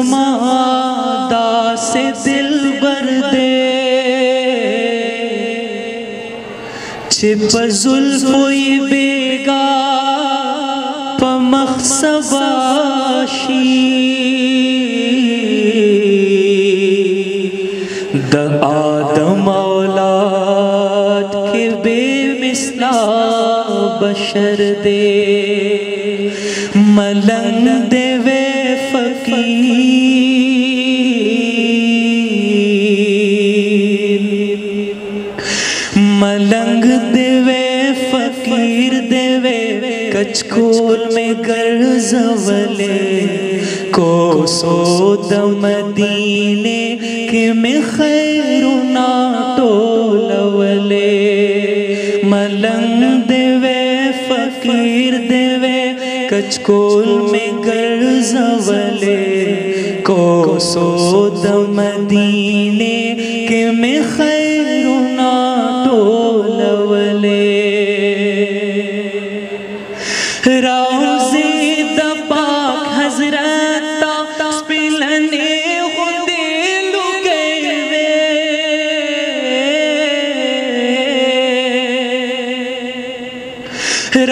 زما سے دل بر دے۔ چپ زلف ہوئی بیگا، پمخ سباشی د آدم اولاد کے بے مثلا بشر دے۔ ملنگ دے وے فقیر ملنگ دے وے فقیر دے وے کچکول میں گرز ولے کو سو دم دینے کہ میں خیرنا ٹول ولے ملنگ کچکول میں گرز ولے کو سو دم دینے کہ میں خیرنا ٹول ولے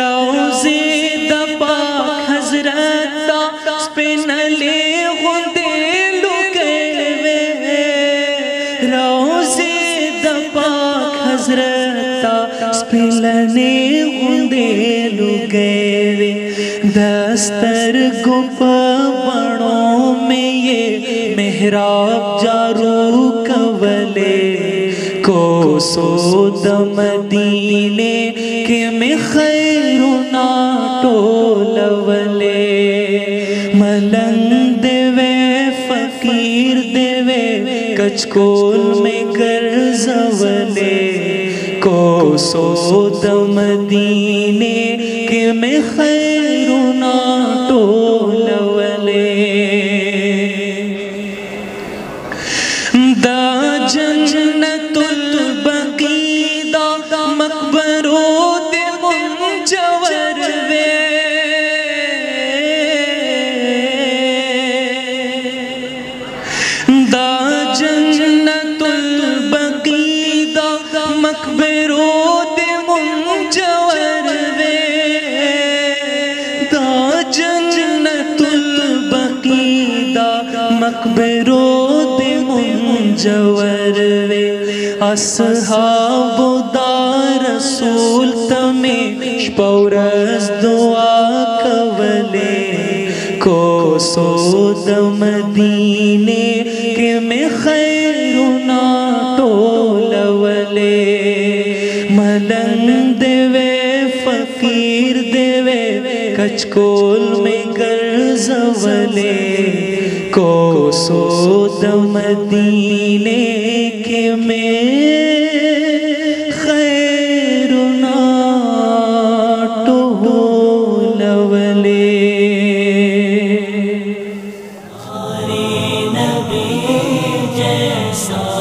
روزی دا پاک حضرت تا سپلنے خودی لگے وے روزی دا پاک حضرت تا سپلنے خودی وے دستر گپ بڑوں میں یہ محراب جارو کولے کو سو دم دینے کہ میں کچکول میں گرز ولے کو سو دم دینے کہ میں خیرنا ٹول ولے دا جنجل دا منجور وے اصحاب دا رسول تمہیں شپورز دعا کولے کو سو دم دینے کہ میں خیرنا ٹول ولے۔ ملنگ وے فقیر دے وے کچکول میں سود مدینے کے میں خیر ٹول لولے نبی جیسا